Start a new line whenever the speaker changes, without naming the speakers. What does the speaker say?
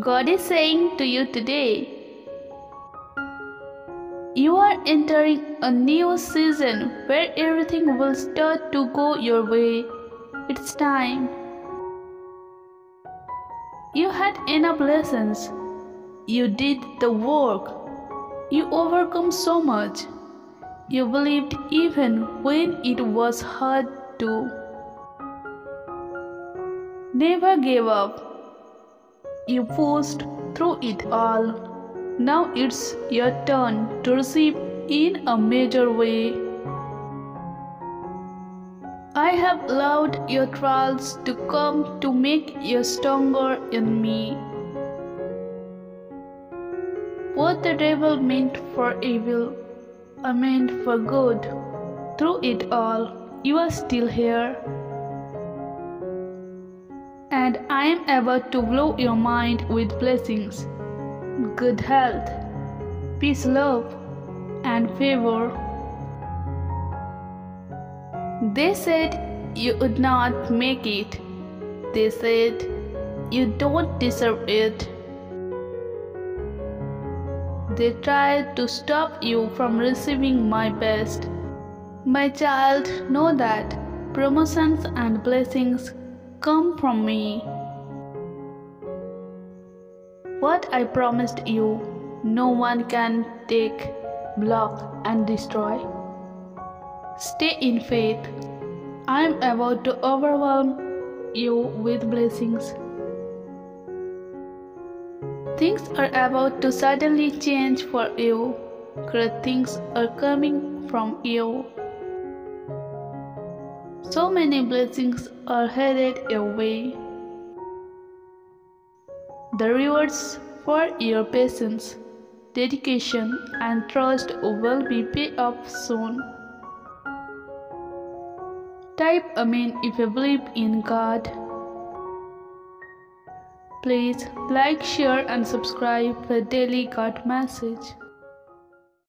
God is saying to you today, you are entering a new season where everything will start to go your way. It's time. You had enough lessons. You did the work. You overcome so much. You believed even when it was hard to. Never gave up. You pushed through it all. Now it's your turn to receive in a major way. I have allowed your trials to come to make you stronger in me. What the devil meant for evil, I meant for good. Through it all, you are still here. And I am about to blow your mind with blessings, good health, peace, love, and favor. They said you would not make it. They said you don't deserve it. They tried to stop you from receiving my best. My child, know that promotions and blessings come from me. What I promised you, no one can take, block, and destroy. Stay in faith. I am about to overwhelm you with blessings. Things are about to suddenly change for you. Great things are coming from you. So many blessings are headed your way. The rewards for your patience, dedication, and trust will be paid off soon. Type Amen if you believe in God. Please like, share, and subscribe for daily God message.